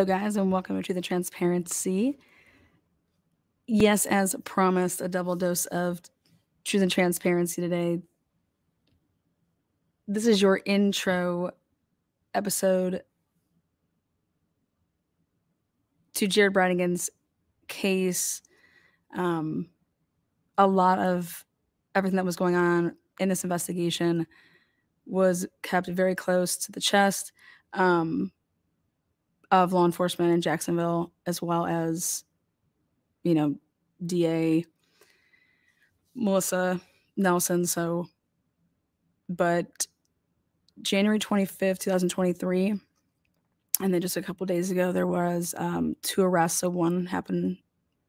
Hello, guys, and welcome to the transparency. Yes, as promised, a double dose of truth and transparency today. This is your intro episode to Jared Bridegan's case. Um, a lot of everything that was going on in this investigation was kept very close to the chest. Um, of law enforcement in Jacksonville, as well as, you know, DA Melissa Nelson. So, but January 25th, 2023, and then just a couple days ago, there was um, two arrests. So one happened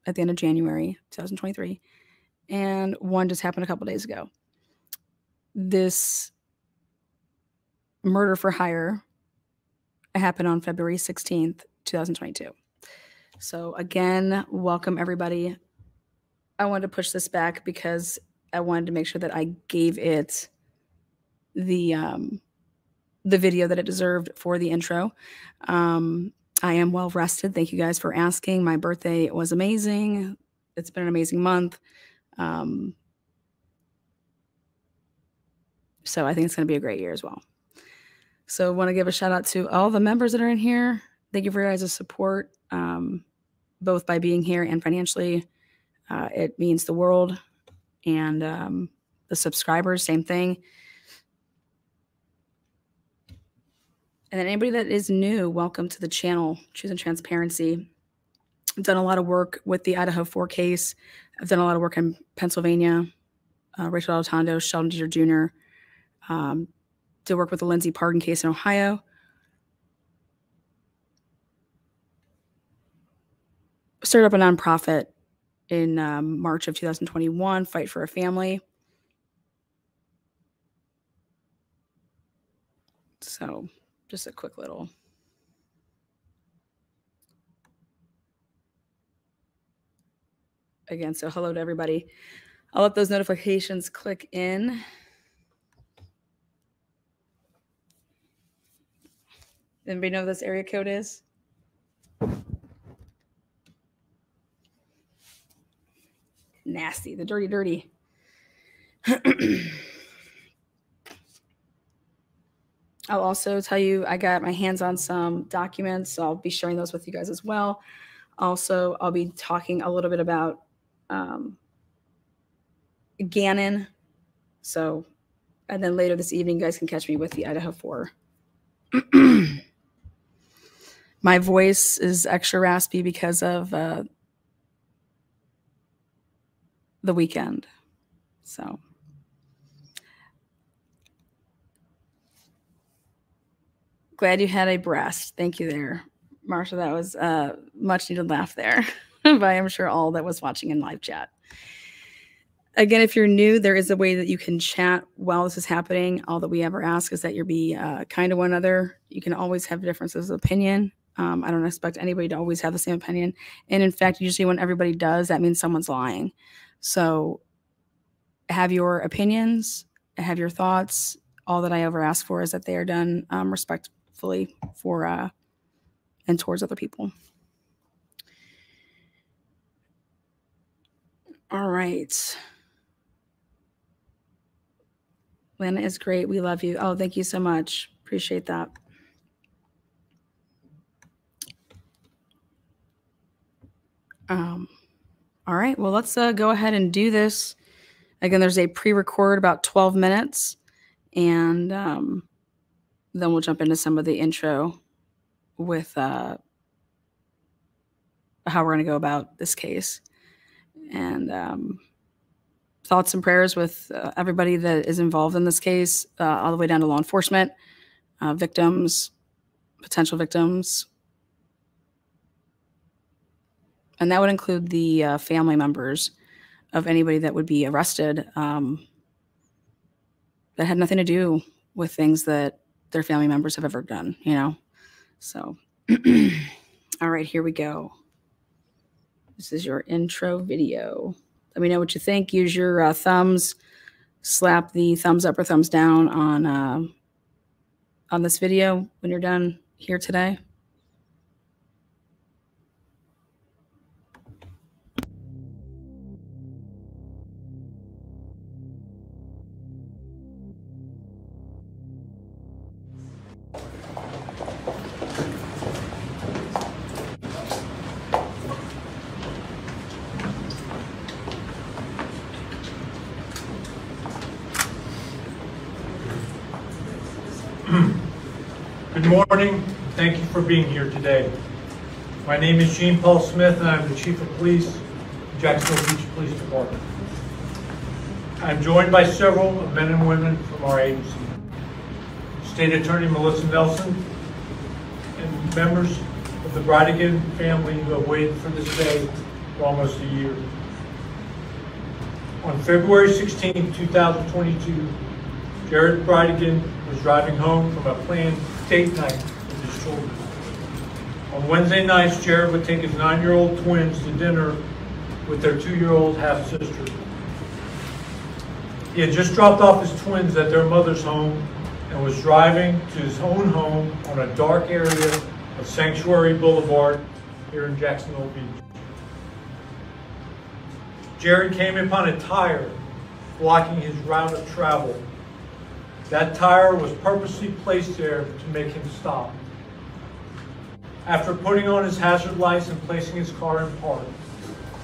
at the end of January 2023, and one just happened a couple days ago. This murder for hire happened on February 16th, 2022. So, again, welcome everybody. I wanted to push this back because I wanted to make sure that I gave it the um, the video that it deserved for the intro. Um, I am well rested. Thank you guys for asking. My birthday was amazing. It's been an amazing month. Um, so I think it's going to be a great year as well. So want to give a shout out to all the members that are in here. Thank you for your guys' support, um, both by being here and financially. Uh, it means the world. And um, the subscribers, same thing. And then anybody that is new, welcome to the channel, Choosing Transparency. I've done a lot of work with the Idaho 4 case. I've done a lot of work in Pennsylvania, uh, Rachel Altondo, Sheldon Deere Jr., um, to work with the Lindsey Pardon case in Ohio. Started up a nonprofit in um, March of 2021, Fight for a Family. So, just a quick little. Again, so hello to everybody. I'll let those notifications click in. Anybody know this area code is? Nasty, the dirty, dirty. I'll also tell you I got my hands on some documents. So I'll be sharing those with you guys as well. Also, I'll be talking a little bit about um, Gannon. So, and then later this evening, you guys can catch me with the Idaho 4. my voice is extra raspy because of uh, the weekend. So. Glad you had a breast. Thank you there, Marsha. That was a much needed laugh there by I'm sure all that was watching in live chat. Again, if you're new, there is a way that you can chat while this is happening. All that we ever ask is that you be uh, kind to one another. You can always have differences of opinion. Um, I don't expect anybody to always have the same opinion. And in fact, usually when everybody does, that means someone's lying. So have your opinions, have your thoughts. All that I ever ask for is that they are done um, respectfully for uh, and towards other people. All right. Lana is great. We love you. Oh, thank you so much. Appreciate that. Um, all right, well, let's uh, go ahead and do this. Again, there's a pre-record about 12 minutes, and um, then we'll jump into some of the intro with uh, how we're going to go about this case. And um, thoughts and prayers with uh, everybody that is involved in this case, uh, all the way down to law enforcement, uh, victims, potential victims, and that would include the uh, family members of anybody that would be arrested um, that had nothing to do with things that their family members have ever done, you know? So, all right, here we go. This is your intro video. Let me know what you think. Use your uh, thumbs. Slap the thumbs up or thumbs down on uh, on this video when you're done here today. Morning. Thank you for being here today. My name is Gene Paul Smith, and I'm the Chief of Police, Jacksonville Beach Police Department. I'm joined by several men and women from our agency. State Attorney Melissa Nelson and members of the Bridegan family who have waited for this day for almost a year. On February 16, 2022, Jared Bridegan was driving home from a planned date night with his children. On Wednesday nights, Jared would take his nine-year-old twins to dinner with their two-year-old half-sister. He had just dropped off his twins at their mother's home and was driving to his own home on a dark area of Sanctuary Boulevard here in Jacksonville Beach. Jared came upon a tire blocking his route of travel. That tire was purposely placed there to make him stop. After putting on his hazard lights and placing his car in park,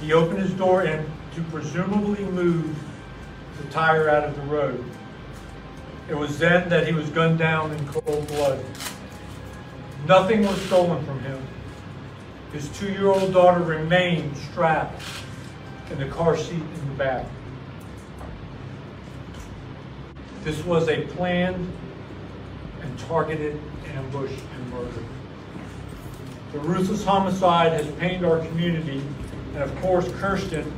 he opened his door and to presumably move the tire out of the road. It was then that he was gunned down in cold blood. Nothing was stolen from him. His two-year-old daughter remained strapped in the car seat in the back. This was a planned and targeted ambush and murder. The ruthless homicide has pained our community, and of course Kirsten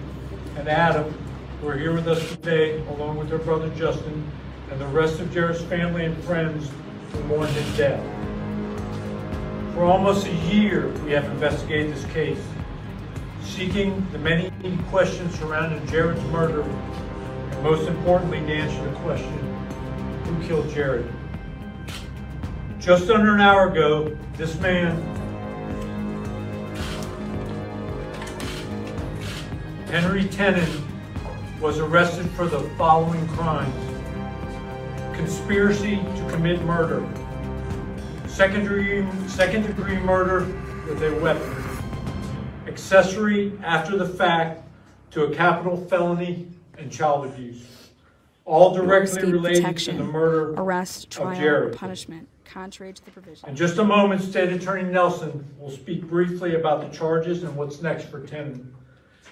and Adam, who are here with us today, along with their brother Justin, and the rest of Jared's family and friends who mourn his death. For almost a year, we have investigated this case, seeking the many questions surrounding Jared's murder, and most importantly, to answer the question, who killed Jared? Just under an hour ago, this man, Henry Tenon, was arrested for the following crimes. Conspiracy to commit murder. Second degree, second degree murder with a weapon. Accessory after the fact to a capital felony and child abuse. All directly related to the murder arrest, of trial, or Jared. punishment, contrary to the provision. In just a moment, State Attorney Nelson will speak briefly about the charges and what's next for Tenon.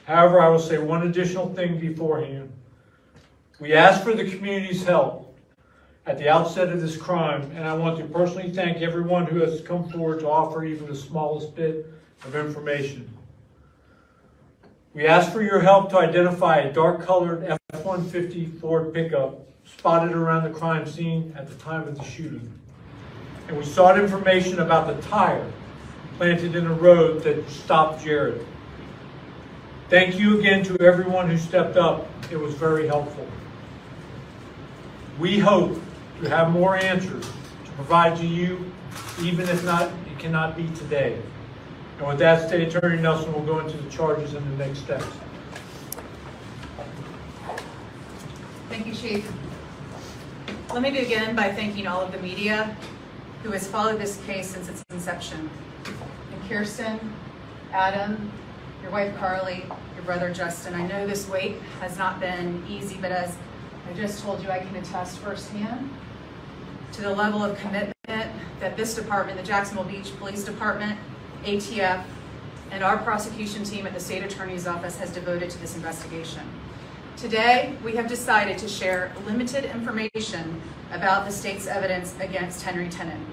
However, I will say one additional thing beforehand. We ask for the community's help at the outset of this crime, and I want to personally thank everyone who has come forward to offer even the smallest bit of information. We ask for your help to identify a dark-colored F-150 Ford pickup spotted around the crime scene at the time of the shooting and we sought information about the tire planted in a road that stopped Jared. Thank you again to everyone who stepped up. It was very helpful. We hope to have more answers to provide to you, even if not, it cannot be today. And with that, State Attorney Nelson will go into the charges and the next steps. Thank you, Chief. Let me begin by thanking all of the media who has followed this case since its inception. And Kirsten, Adam, your wife Carly, your brother Justin, I know this wait has not been easy, but as I just told you, I can attest firsthand to the level of commitment that this department, the Jacksonville Beach Police Department, ATF, and our prosecution team at the State Attorney's Office has devoted to this investigation. Today, we have decided to share limited information about the state's evidence against Henry Tenon.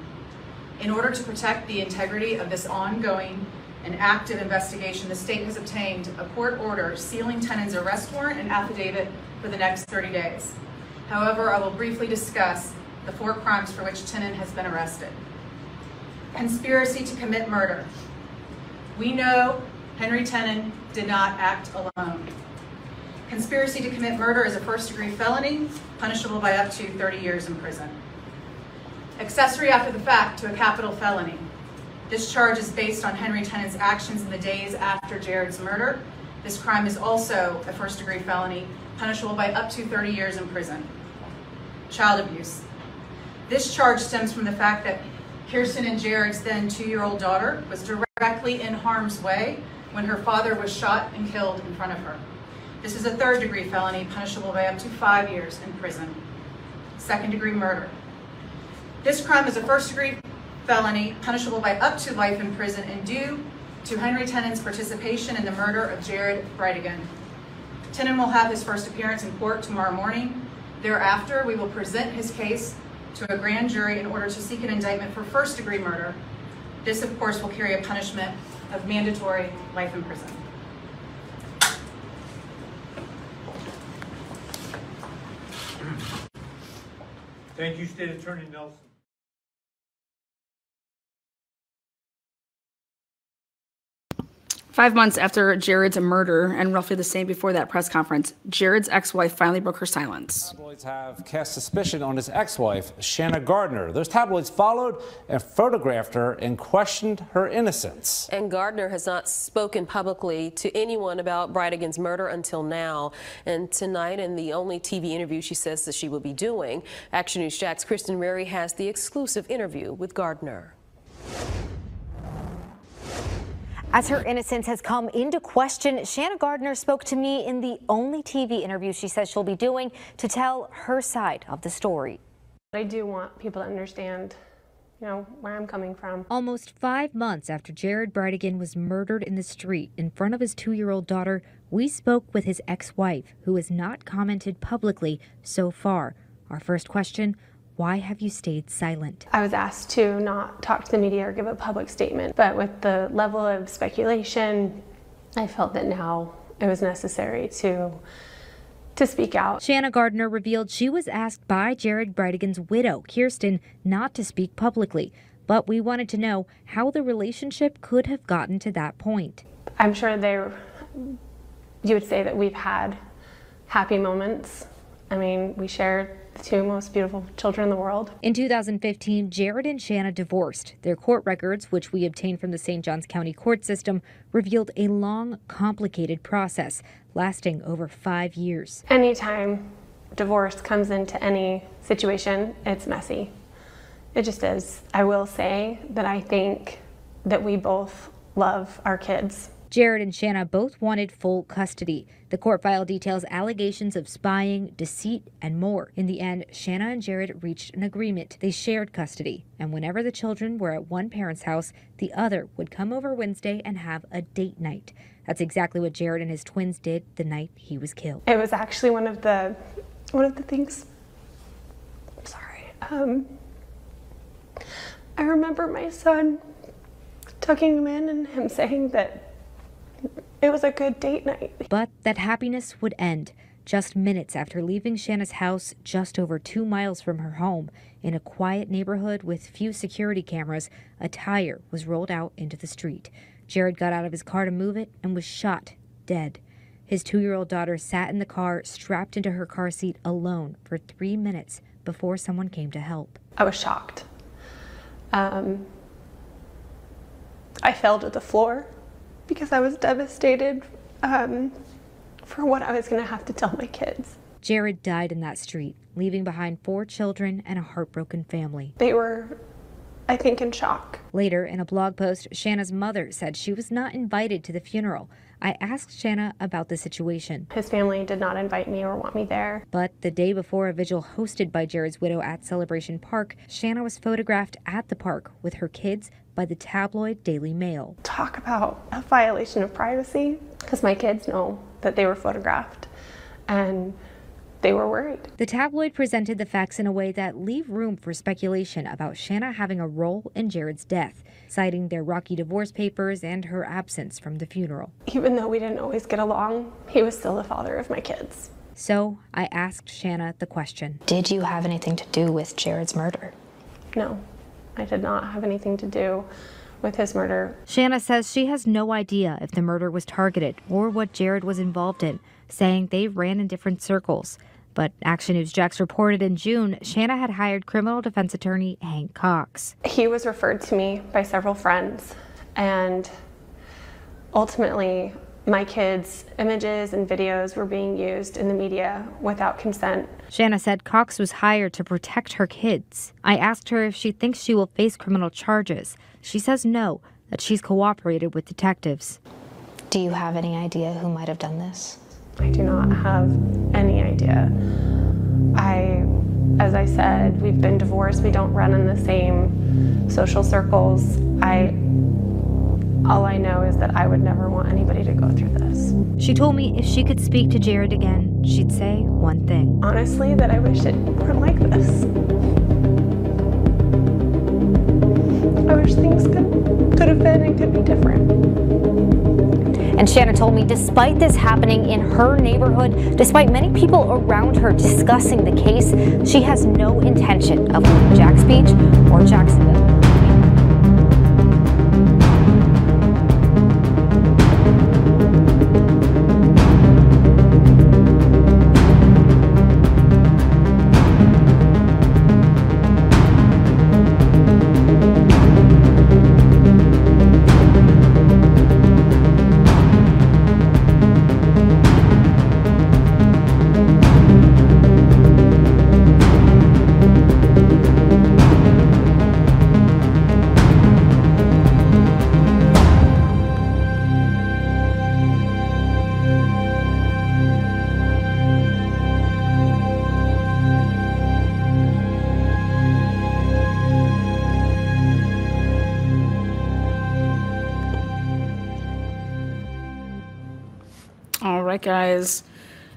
In order to protect the integrity of this ongoing and active investigation, the state has obtained a court order sealing Tenon's arrest warrant and affidavit for the next 30 days. However, I will briefly discuss the four crimes for which Tenon has been arrested. Conspiracy to commit murder. We know Henry Tenon did not act alone. Conspiracy to commit murder is a first-degree felony, punishable by up to 30 years in prison. Accessory after the fact to a capital felony. This charge is based on Henry Tenon's actions in the days after Jared's murder. This crime is also a first-degree felony, punishable by up to 30 years in prison. Child abuse. This charge stems from the fact that Kirsten and Jared's then two-year-old daughter was directly in harm's way when her father was shot and killed in front of her. This is a third degree felony punishable by up to five years in prison. Second degree murder. This crime is a first degree felony punishable by up to life in prison and due to Henry Tenon's participation in the murder of Jared Bridegan. Tenon will have his first appearance in court tomorrow morning. Thereafter, we will present his case to a grand jury in order to seek an indictment for first degree murder. This, of course, will carry a punishment of mandatory life in prison. Thank you, State Attorney Nelson. Five months after Jared's murder, and roughly the same before that press conference, Jared's ex wife finally broke her silence. Tabloids have cast suspicion on his ex wife, Shanna Gardner. Those tabloids followed and photographed her and questioned her innocence. And Gardner has not spoken publicly to anyone about Bridegan's murder until now. And tonight, in the only TV interview she says that she will be doing, Action News Jax Kristen Rary has the exclusive interview with Gardner. As her innocence has come into question, Shanna Gardner spoke to me in the only TV interview she says she'll be doing to tell her side of the story. I do want people to understand, you know, where I'm coming from. Almost five months after Jared Bridegan was murdered in the street in front of his two year old daughter, we spoke with his ex wife, who has not commented publicly so far. Our first question why have you stayed silent? I was asked to not talk to the media or give a public statement, but with the level of speculation, I felt that now it was necessary to to speak out. Shanna Gardner revealed she was asked by Jared Bridegan's widow, Kirsten, not to speak publicly, but we wanted to know how the relationship could have gotten to that point. I'm sure they you would say that we've had happy moments. I mean, we shared two most beautiful children in the world. In 2015, Jared and Shanna divorced. Their court records, which we obtained from the St. Johns County court system, revealed a long, complicated process lasting over five years. Anytime divorce comes into any situation, it's messy. It just is. I will say that I think that we both love our kids Jared and Shanna both wanted full custody. The court file details allegations of spying, deceit, and more. In the end, Shanna and Jared reached an agreement. They shared custody, and whenever the children were at one parent's house, the other would come over Wednesday and have a date night. That's exactly what Jared and his twins did the night he was killed. It was actually one of the one of the things. I'm sorry. Um, I remember my son tucking him in and him saying that it was a good date night. But that happiness would end just minutes after leaving Shanna's house just over two miles from her home. In a quiet neighborhood with few security cameras, a tire was rolled out into the street. Jared got out of his car to move it and was shot dead. His two year old daughter sat in the car, strapped into her car seat alone for three minutes before someone came to help. I was shocked. Um, I fell to the floor because I was devastated um, for what I was going to have to tell my kids. Jared died in that street, leaving behind four children and a heartbroken family. They were, I think, in shock. Later, in a blog post, Shanna's mother said she was not invited to the funeral. I asked Shanna about the situation. His family did not invite me or want me there. But the day before a vigil hosted by Jared's widow at Celebration Park, Shanna was photographed at the park with her kids, by the tabloid Daily Mail. Talk about a violation of privacy because my kids know that they were photographed and they were worried. The tabloid presented the facts in a way that leave room for speculation about Shanna having a role in Jared's death, citing their rocky divorce papers and her absence from the funeral. Even though we didn't always get along, he was still the father of my kids. So I asked Shanna the question Did you have anything to do with Jared's murder? No. I did not have anything to do with his murder. Shanna says she has no idea if the murder was targeted or what Jared was involved in, saying they ran in different circles. But Action News Jax reported in June Shanna had hired criminal defense attorney Hank Coxe. He was referred to me by several friends, and ultimately, my kids' images and videos were being used in the media without consent. Shanna said Coxe was hired to protect her kids. I asked her if she thinks she will face criminal charges. She says no, that she's cooperated with detectives. Do you have any idea who might have done this? I do not have any idea. I As I said, we've been divorced. We don't run in the same social circles. I all I know is that I would never want anybody to go through this. She told me if she could speak to Jared again, she'd say one thing. Honestly, that I wish it weren't like this. I wish things could, could have been and could be different. And Shannon told me despite this happening in her neighborhood, despite many people around her discussing the case, she has no intention of leaving Jax Beach or Jacksonville. Guys.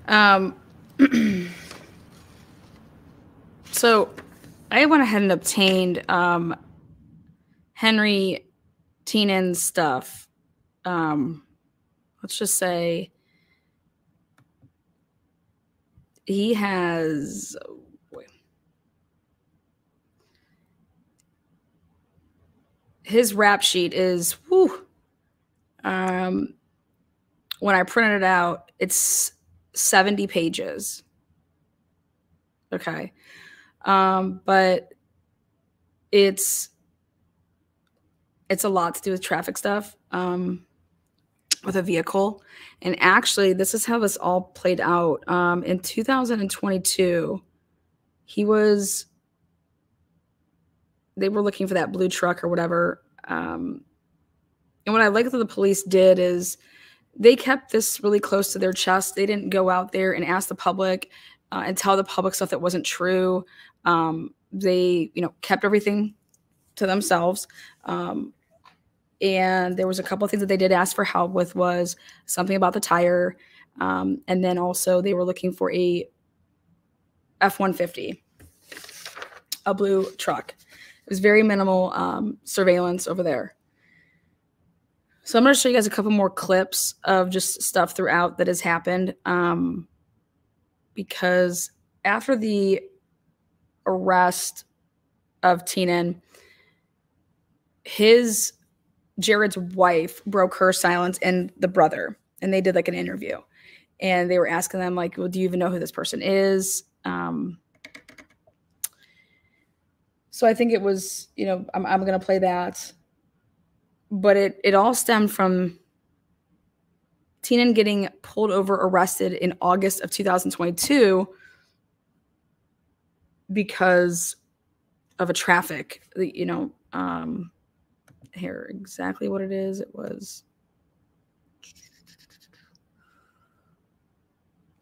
Um, so I went ahead and obtained um, Henry Teenan's stuff. Um, let's just say he has. wait. His rap sheet is whew, um, when I printed it out, it's 70 pages. Okay. Um, but it's it's a lot to do with traffic stuff, um, with a vehicle. And actually, this is how this all played out. Um, in 2022, he was they were looking for that blue truck or whatever. Um, and what I like that the police did is they kept this really close to their chest. They didn't go out there and ask the public uh, and tell the public stuff that wasn't true. Um, they, you know, kept everything to themselves. Um, and there was a couple of things that they did ask for help with was something about the tire, um, and then also they were looking for a F one fifty, a blue truck. It was very minimal um, surveillance over there. So I'm going to show you guys a couple more clips of just stuff throughout that has happened. Um, because after the arrest of Teenan, his Jared's wife broke her silence and the brother, and they did like an interview, and they were asking them like, "Well, do you even know who this person is?" Um, so I think it was, you know, I'm, I'm going to play that but it it all stemmed from Teenan getting pulled over, arrested in August of 2022 because of a traffic, you know, um, here exactly what it is. It was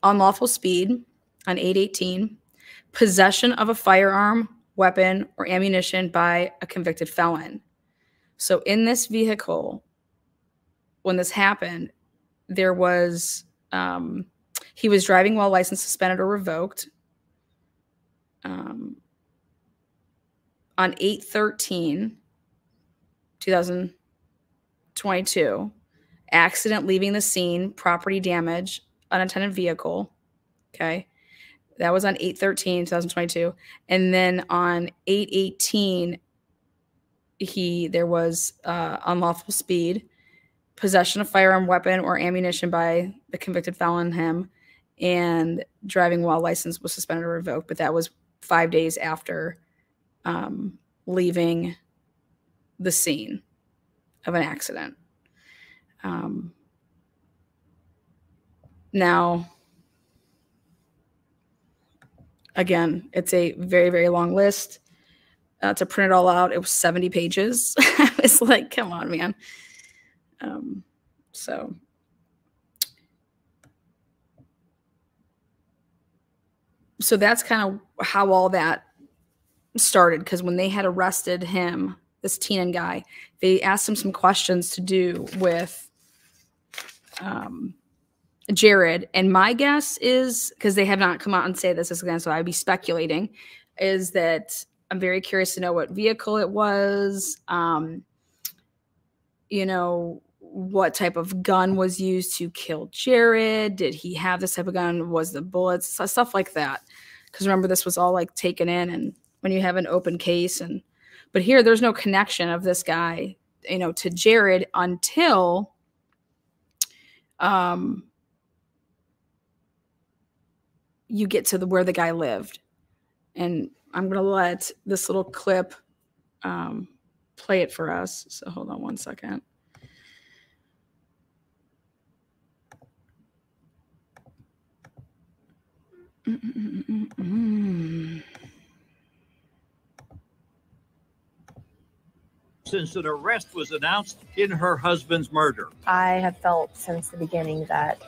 unlawful speed on 818, possession of a firearm, weapon, or ammunition by a convicted felon. So in this vehicle, when this happened, there was um, he was driving while license suspended or revoked. Um, on 8 13 2022 accident leaving the scene property damage unattended vehicle okay that was on 8 13 2022 and then on 8 18 he there was uh, unlawful speed, possession of firearm, weapon, or ammunition by the convicted felon him, and driving while license was suspended or revoked. But that was five days after um, leaving the scene of an accident. Um, now, again, it's a very, very long list uh, to print it all out. It was 70 pages. I was like, come on, man. Um, so so that's kind of how all that started because when they had arrested him, this Teenan guy, they asked him some questions to do with um, Jared. And my guess is because they have not come out and say this again, so I'd be speculating, is that I'm very curious to know what vehicle it was. Um, you know, what type of gun was used to kill Jared? Did he have this type of gun? Was the bullets stuff like that? Because remember, this was all like taken in, and when you have an open case, and but here there's no connection of this guy, you know, to Jared until um you get to the where the guy lived, and I'm gonna let this little clip um, play it for us. So hold on one second. Since an arrest was announced in her husband's murder. I have felt since the beginning that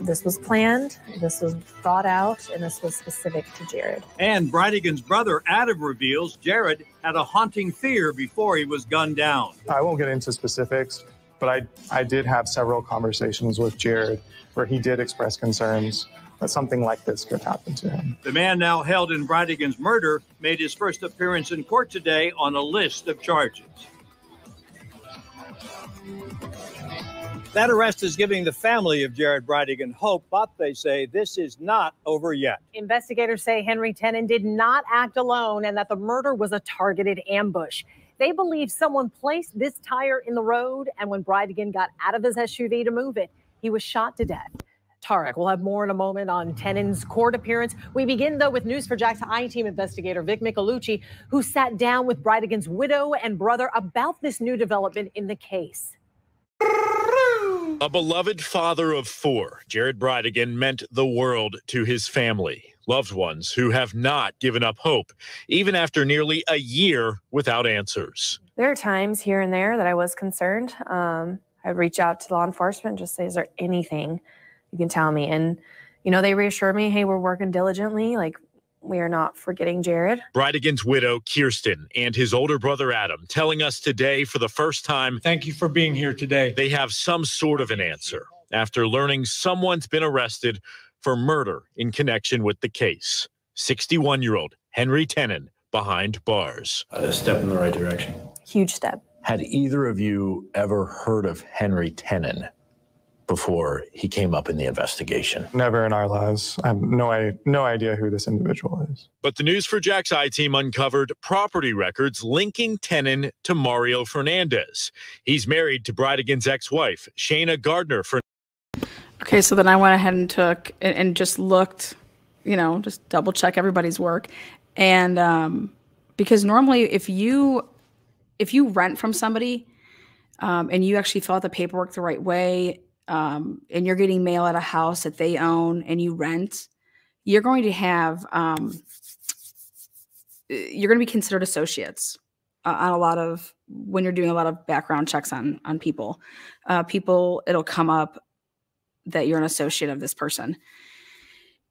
this was planned, this was thought out, and this was specific to Jared. And Bridegan's brother, Adam, reveals Jared had a haunting fear before he was gunned down. I won't get into specifics, but I, I did have several conversations with Jared where he did express concerns that something like this could happen to him. The man now held in Bridegan's murder made his first appearance in court today on a list of charges. That arrest is giving the family of Jared Bridegan hope, but they say this is not over yet. Investigators say Henry Tenon did not act alone and that the murder was a targeted ambush. They believe someone placed this tire in the road, and when Bridegan got out of his SUV to move it, he was shot to death. Tarek, we'll have more in a moment on Tenon's court appearance. We begin, though, with News4Jax I-Team investigator Vic Micolucci, who sat down with Bridegan's widow and brother about this new development in the case. A beloved father of four, Jared Bridegan meant the world to his family, loved ones who have not given up hope, even after nearly a year without answers. There are times here and there that I was concerned. Um, I'd reach out to law enforcement and just say, is there anything you can tell me? And, you know, they reassure me, hey, we're working diligently. Like, we are not forgetting Jared. Bridegan's widow, Kirsten, and his older brother, Adam, telling us today for the first time. Thank you for being here today. They have some sort of an answer after learning someone's been arrested for murder in connection with the case. 61 year old Henry Tenon behind bars. A step in the right direction. Huge step. Had either of you ever heard of Henry Tenon before he came up in the investigation? Never in our lives. I have no, no idea who this individual is. But the News4Jax I team uncovered property records linking Tenon to Mario Fernandez. He's married to Bridegan's ex wife, Shanna Gardner. For- okay, so then I went ahead and took and, and just looked, you know, just double check everybody's work. And um, because normally if you if you rent from somebody um, and you actually fill out the paperwork the right way um, and you're getting mail at a house that they own and you rent, you're going to have um, you're going to be considered associates uh, on a lot of when you're doing a lot of background checks on on people. Uh, people, it'll come up that you're an associate of this person,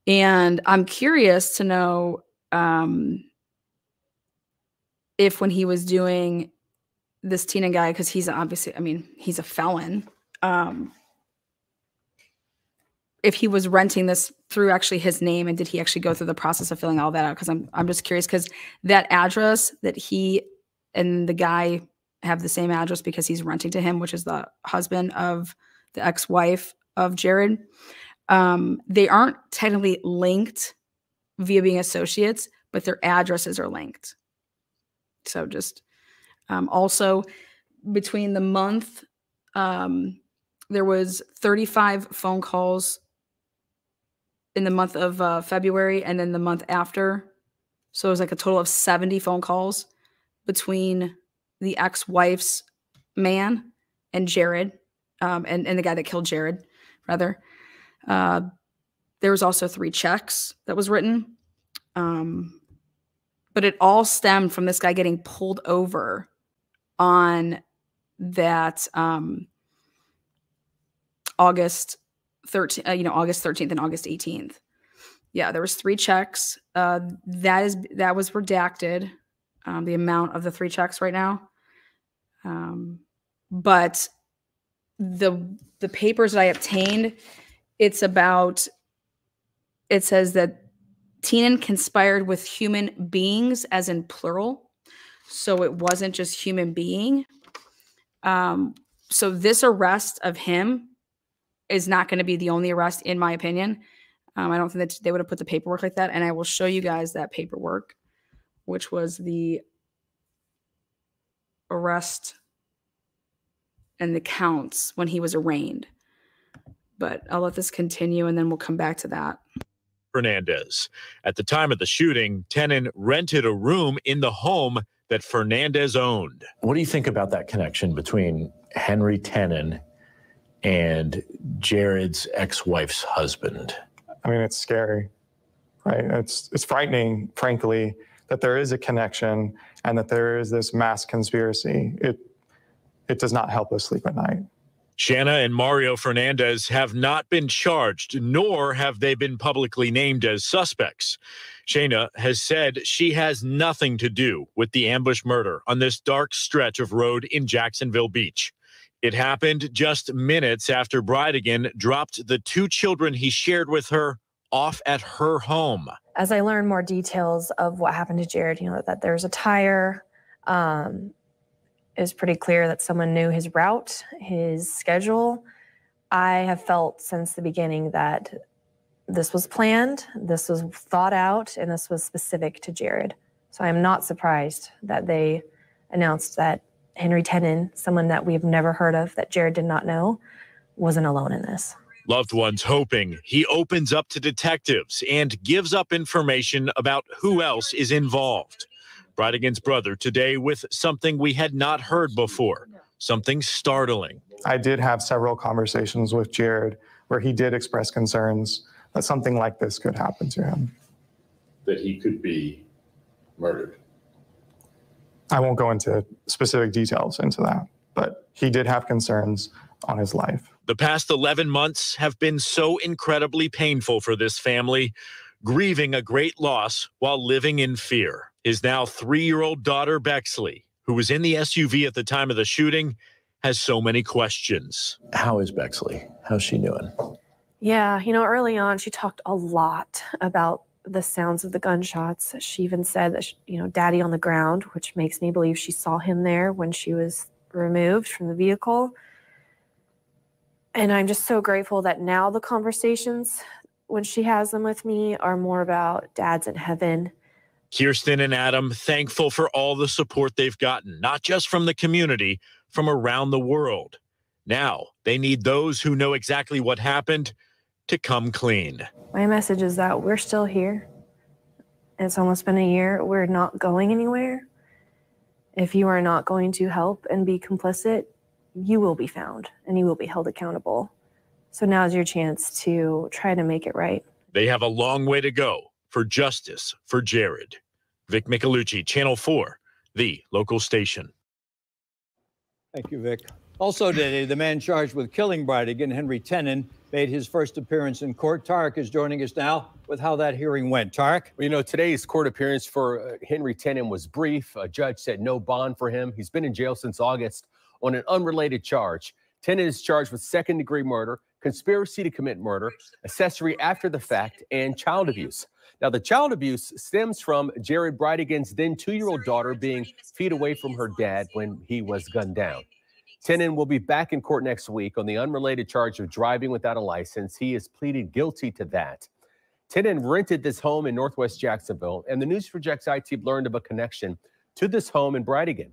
and I'm curious to know um, if when he was doing this Tina guy, because he's obviously, I mean, he's a felon. Um, if he was renting this through actually his name and did he actually go through the process of filling all that out? Because I'm I'm just curious because that address that he and the guy have the same address because he's renting to him which is the husband of the ex-wife of Jared um, they aren't technically linked via being associates but their addresses are linked. So just um, also between the month um, there was 35 phone calls in the month of uh, February and then the month after. So it was like a total of 70 phone calls between the ex wife's man and Jared, um, and, and the guy that killed Jared, rather. Uh, there was also three checks that was written. Um, but it all stemmed from this guy getting pulled over on that um, August 13th, uh, you know, August 13th and August 18th. Yeah, there was three checks. Uh, that is that was redacted. Um, the amount of the three checks right now. Um, but the the papers that I obtained, it's about. It says that Teenan conspired with human beings, as in plural, so it wasn't just human being. Um, so this arrest of him is not going to be the only arrest, in my opinion. Um, I don't think that they would have put the paperwork like that, and I will show you guys that paperwork, which was the arrest and the counts when he was arraigned. But I'll let this continue, and then we'll come back to that. Fernandez. At the time of the shooting, Tenon rented a room in the home that Fernandez owned. What do you think about that connection between Henry Tenon and Jared's ex-wife's husband? I mean, it's scary, right? It's it's frightening, frankly, that there is a connection and that there is this mass conspiracy. It it does not help us sleep at night. Shanna and Mario Fernandez have not been charged, nor have they been publicly named as suspects. Shanna has said she has nothing to do with the ambush murder on this dark stretch of road in Jacksonville Beach. It happened just minutes after Bridegan dropped the two children he shared with her off at her home. As I learned more details of what happened to Jared, you know, that there's a tire, um, it was pretty clear that someone knew his route, his schedule. I have felt since the beginning that this was planned, this was thought out, and this was specific to Jared. So I am not surprised that they announced that Henry Tenon, someone that we've never heard of, that Jared did not know, wasn't alone in this. Loved ones hoping he opens up to detectives and gives up information about who else is involved. Bridegan's brother today with something we had not heard before, something startling. I did have several conversations with Jared where he did express concerns that something like this could happen to him. That he could be murdered. I won't go into specific details into that, but he did have concerns on his life. The past 11 months have been so incredibly painful for this family, grieving a great loss while living in fear. His now three year old daughter, Bexley, who was in the SUV at the time of the shooting, has so many questions. How is Bexley? How's she doing? Yeah, you know, early on, she talked a lot about the sounds of the gunshots. She even said that, she, you know, daddy on the ground, which makes me believe she saw him there when she was removed from the vehicle. And I'm just so grateful that now the conversations, when she has them with me, are more about dad's in heaven. Kirsten and Adam thankful for all the support they've gotten, not just from the community, from around the world. Now they need those who know exactly what happened to come clean. My message is that we're still here. It's almost been a year. We're not going anywhere. If you are not going to help and be complicit, you will be found and you will be held accountable. So now is your chance to try to make it right. They have a long way to go for justice for Jared. Vic Micolucci, Channel 4, the local station. Thank you, Vic. Also today, the man charged with killing Bridegan, Henry Tenon, made his first appearance in court. Tarek is joining us now with how that hearing went. Tarek? Well, you know, today's court appearance for uh, Henry Tenon was brief. A judge said no bond for him. He's been in jail since August on an unrelated charge. Tenon is charged with second degree murder, conspiracy to commit murder, accessory after the fact, and child abuse. Now, the child abuse stems from Jared Bridegan's then two year old daughter being feet away from her dad when he was gunned down. Tenon will be back in court next week on the unrelated charge of driving without a license. He has pleaded guilty to that. Tenon rented this home in Northwest Jacksonville, and the News4Jax IT learned of a connection to this home in Bridegan.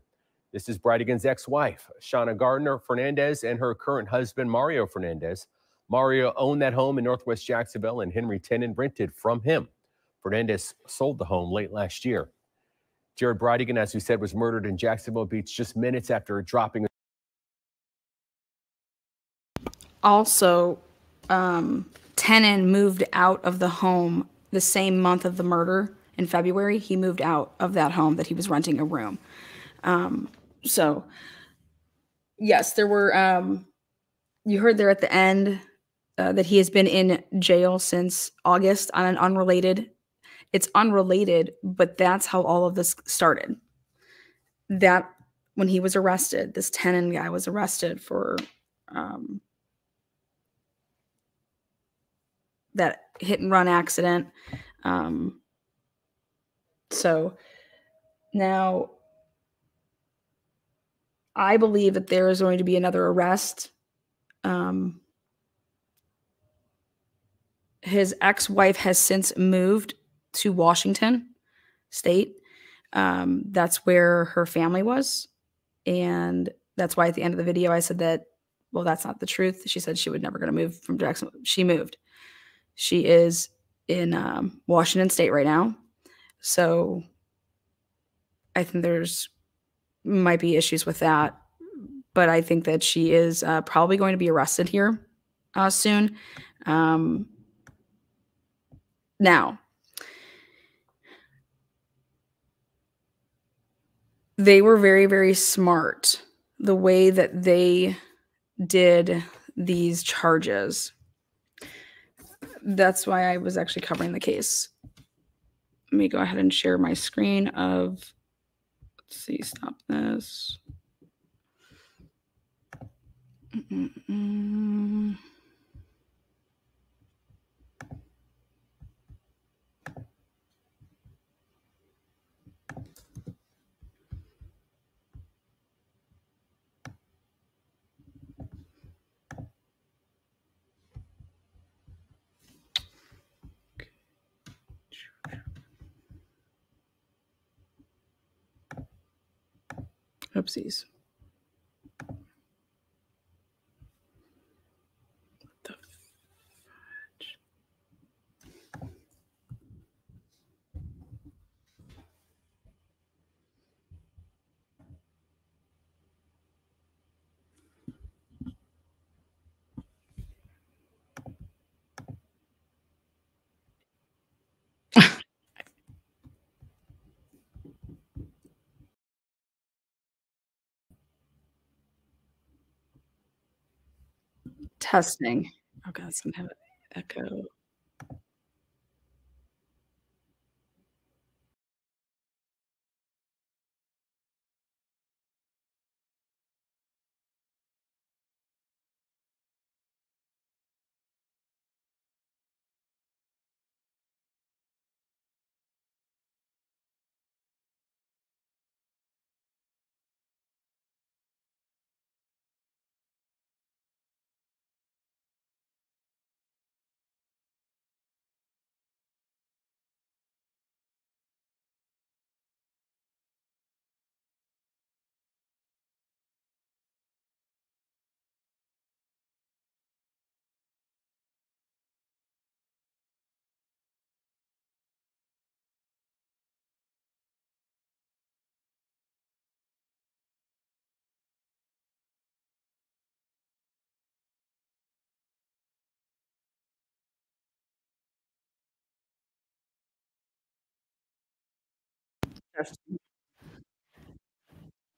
This is Bridegan's ex-wife, Shauna Gardner Fernandez, and her current husband, Mario Fernandez. Mario owned that home in Northwest Jacksonville, and Henry Tenon rented from him. Fernandez sold the home late last year. Jared Bridegan, as we said, was murdered in Jacksonville Beach just minutes after dropping also um, moved out of the home the same month of the murder in February. He moved out of that home that he was renting a room. Um, so, yes, there were. Um, you heard there at the end uh, that he has been in jail since August on an unrelated. It's unrelated, but that's how all of this started. That when he was arrested, this tenant guy was arrested for um, that hit and run accident. Um, so now I believe that there is going to be another arrest. Um, his ex wife has since moved to Washington State. Um, that's where her family was. And that's why at the end of the video, I said that, well, that's not the truth. She said she would never going to move from Jackson. She moved. She is in um, Washington State right now. So I think there's might be issues with that. But I think that she is uh, probably going to be arrested here uh, soon. Um, now, they were very, very smart the way that they did these charges. That's why I was actually covering the case. Let me go ahead and share my screen of, let's see, stop this. Mm-mm-mm. Oopsies. The fudge. Testing. Oh, okay, that's gonna have an echo.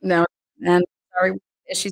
No, and sorry, she's